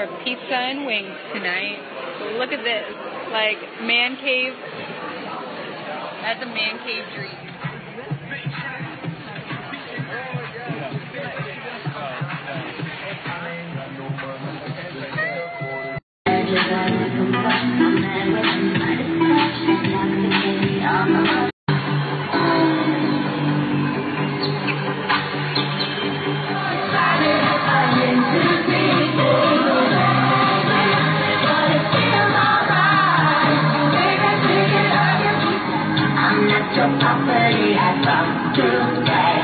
for pizza and wings tonight. Look at this. Like, man cave. That's a man cave dream. I'm life.